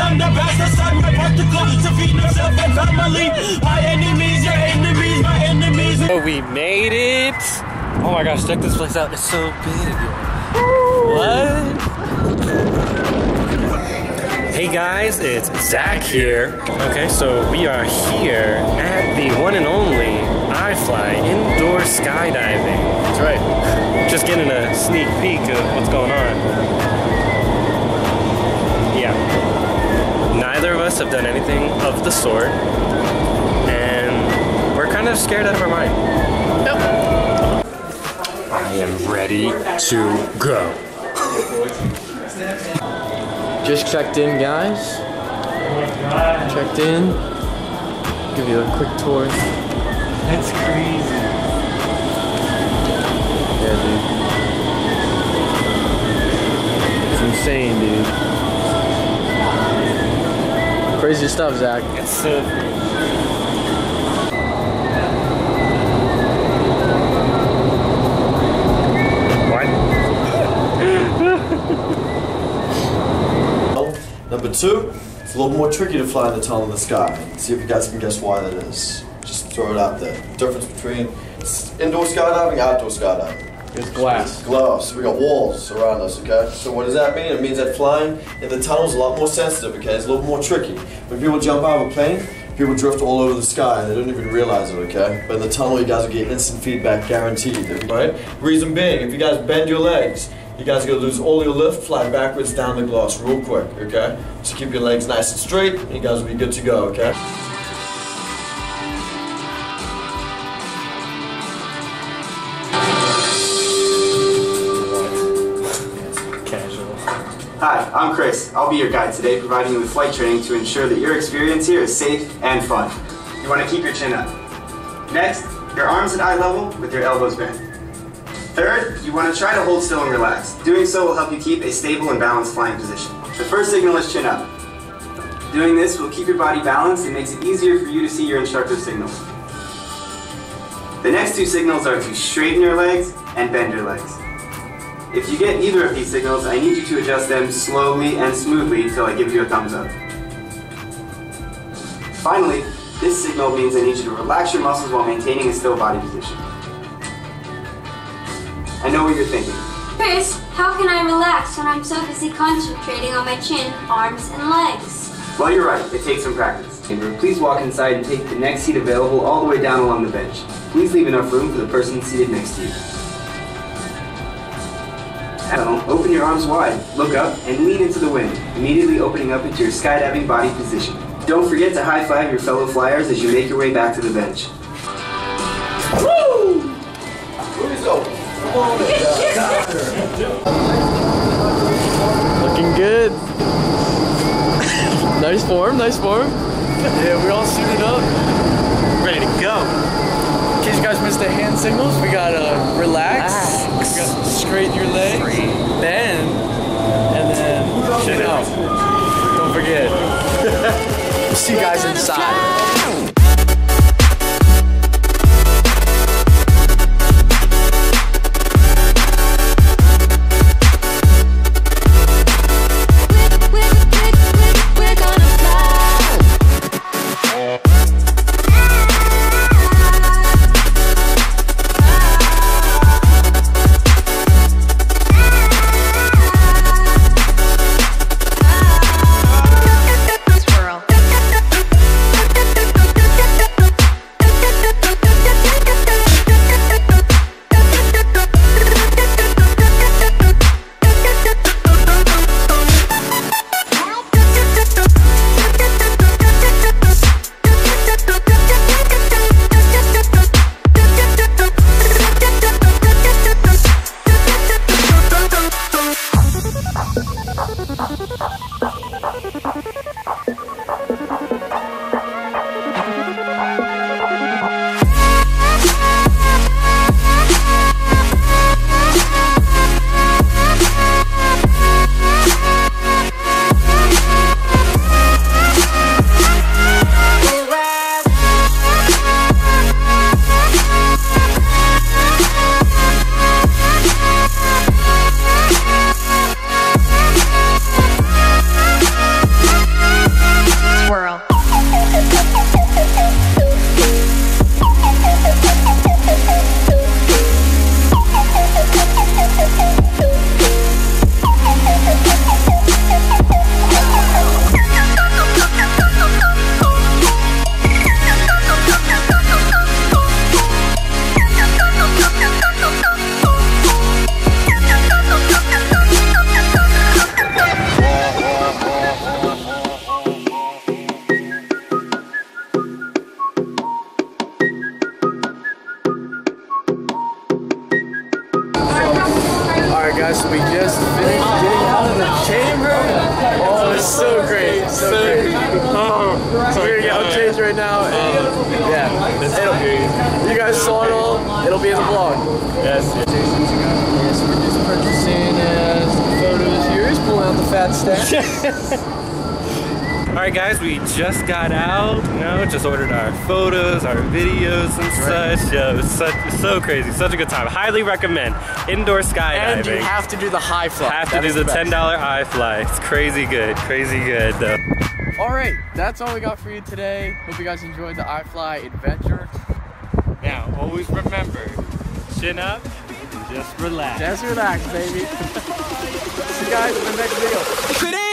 The best, the sun, my particle, to feed and family. My enemies, your enemies, my enemies. Oh, we made it! Oh my gosh, check this place out. It's so big. What? Hey guys, it's Zach here. Okay, so we are here at the one and only iFly indoor skydiving. That's right. Just getting a sneak peek of what's going on. Have done anything of the sort, and we're kind of scared out of our mind. I am ready to go. Just checked in, guys. Checked in. Give you a quick tour. That's crazy. Yeah, dude. It's insane, dude. Crazy stuff, Zach. It's so. What? Number two, it's a little more tricky to fly in the tunnel in the sky. See if you guys can guess why that is. Just throw it out there. Difference between indoor skydiving and outdoor skydiving. It's glass. Glass. We got walls around us, okay? So what does that mean? It means that flying in the tunnel is a lot more sensitive, okay? It's a little more tricky. When people jump out of a plane, people drift all over the sky and they don't even realize it, okay? But in the tunnel, you guys will get instant feedback guaranteed, right? Reason being, if you guys bend your legs, you guys are gonna lose all your lift, fly backwards down the glass real quick, okay? So keep your legs nice and straight, and you guys will be good to go, okay? I'm Chris. I'll be your guide today, providing you with flight training to ensure that your experience here is safe and fun. You want to keep your chin up. Next, your arms at eye level with your elbows bent. Third, you want to try to hold still and relax. Doing so will help you keep a stable and balanced flying position. The first signal is chin up. Doing this will keep your body balanced and makes it easier for you to see your instructor's signals. The next two signals are to straighten your legs and bend your legs. If you get either of these signals, I need you to adjust them slowly and smoothly until I give you a thumbs up. Finally, this signal means I need you to relax your muscles while maintaining a still body position. I know what you're thinking. Chris, how can I relax when I'm so busy concentrating on my chin, arms, and legs? Well, you're right, it takes some practice. Please walk inside and take the next seat available all the way down along the bench. Please leave enough room for the person seated next to you. Now, open your arms wide, look up, and lean into the wind, immediately opening up into your skydiving body position. Don't forget to high five your fellow flyers as you make your way back to the bench. Woo! Looking good. nice form, nice form. Yeah, we're all suited up. Ready to go. In case you guys missed the hand signals, we got uh, relax. Relax. Straighten your legs, bend, and then chin up. Don't forget. see you guys inside. so great. So, so great. Oh, so we're getting right now. And um, yeah. This it'll, be. You guys saw it all. It'll be in the vlog. Yes. Yes, we're just purchasing uh, photos here. He's pulling out the fat stack. All right, guys, we just got out. You know, just ordered our photos, our videos, and such. Yeah, it was such, so crazy, such a good time. Highly recommend indoor skydiving. and you have to do the high fly. Have to That do is the ten dollar high fly. It's crazy good, crazy good though. All right, that's all we got for you today. Hope you guys enjoyed the iFly adventure. Now, always remember, chin up, just relax. Just relax, baby. See you guys in the next video. If it ain't